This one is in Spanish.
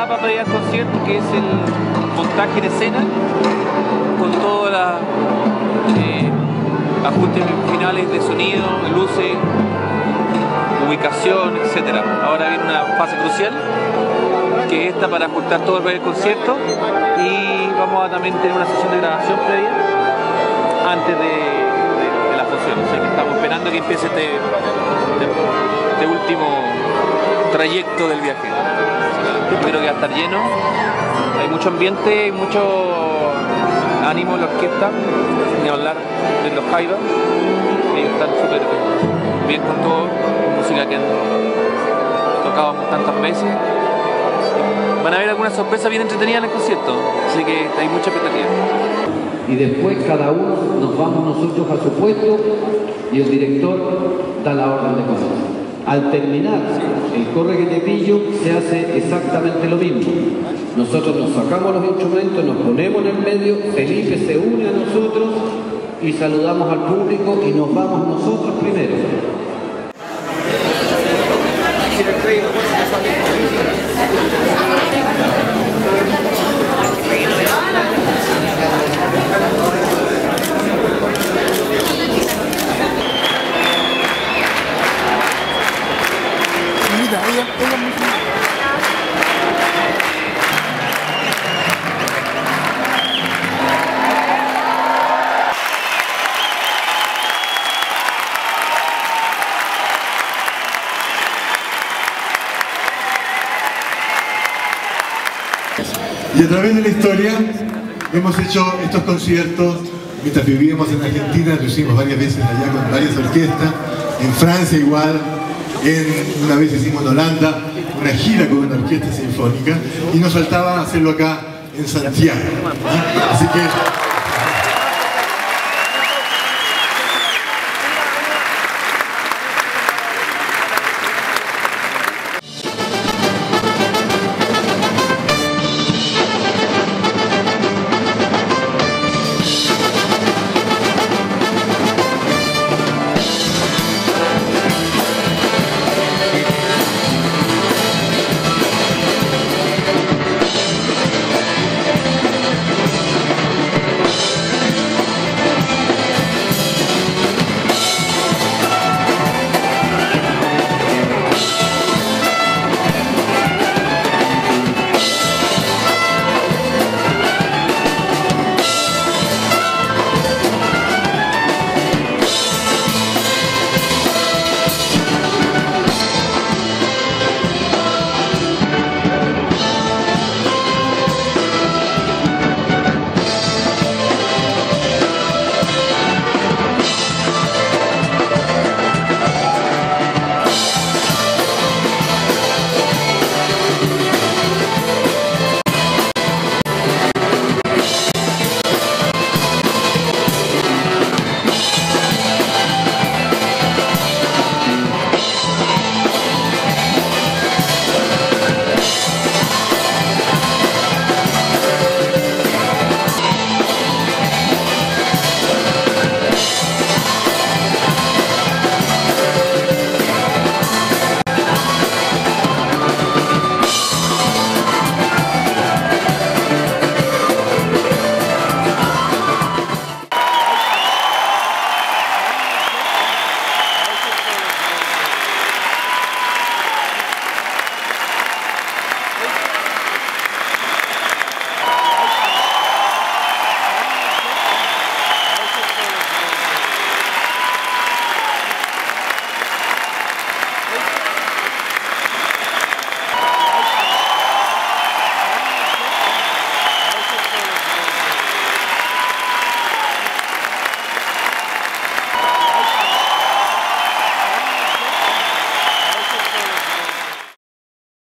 etapa previa al concierto, que es el montaje en escena, con todos los eh, ajustes finales de sonido, luces, ubicación, etc. Ahora viene una fase crucial, que es esta para ajustar todo el concierto y vamos a también tener una sesión de grabación previa antes de, la función. O sea que estamos esperando que empiece este, este, este último trayecto del viaje. Creo que va a estar lleno, hay mucho ambiente, y mucho ánimo en la orquesta, ni hablar de los Jaivas, ellos están súper bien con todo, música que han tocado tantas veces. Van a haber algunas sorpresas bien entretenidas en el concierto, así que hay mucha expectativa. Y después cada uno nos vamos nosotros a su puesto y el director da la orden de cosas. Al terminar el corre que te pillo se hace exactamente lo mismo. Nosotros nos sacamos los instrumentos, nos ponemos en el medio, Felipe se une a nosotros y saludamos al público y nos vamos nosotros primero. Y a través de la historia hemos hecho estos conciertos. Mientras vivíamos en Argentina, lo hicimos varias veces allá con varias orquestas, en Francia igual, en, una vez hicimos en Holanda una gira con una orquesta sinfónica y nos faltaba hacerlo acá en Santiago. Así que